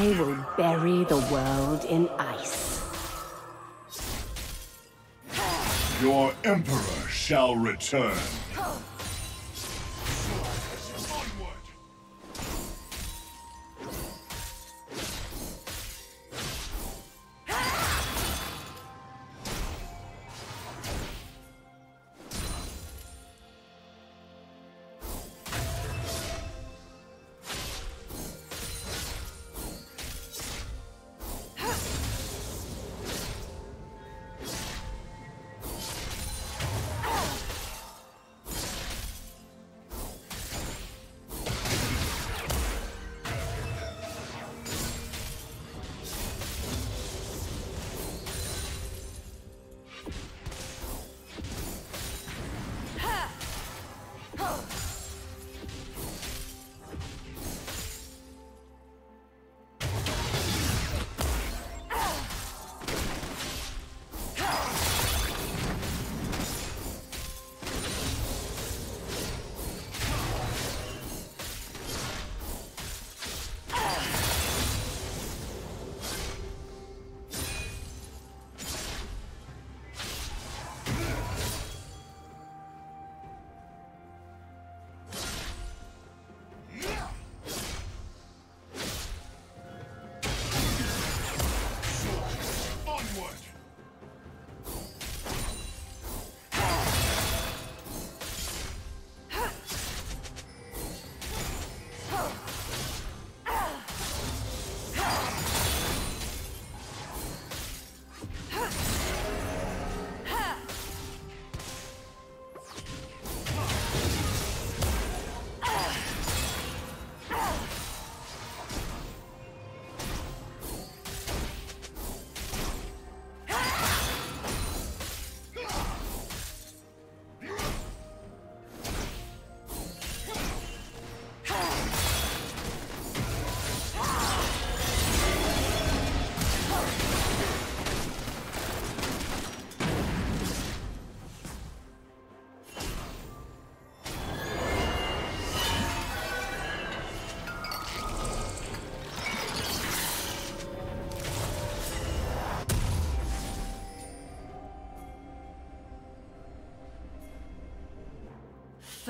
I will bury the world in ice. Your Emperor shall return.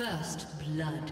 First blood.